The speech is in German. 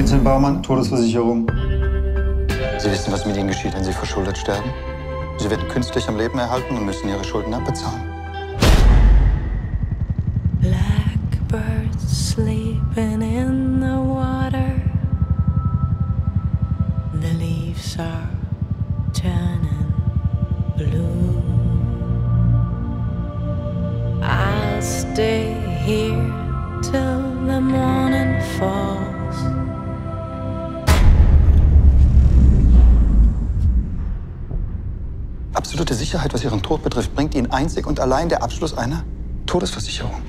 Ihnen, Baumann, Todesversicherung. Sie wissen, was mit Ihnen geschieht, wenn Sie verschuldet sterben? Sie werden künstlich am Leben erhalten und müssen Ihre Schulden abbezahlen. Blackbirds sleeping in the water. The leaves are turning blue. I'll stay Absolute Sicherheit, was Ihren Tod betrifft, bringt Ihnen einzig und allein der Abschluss einer Todesversicherung.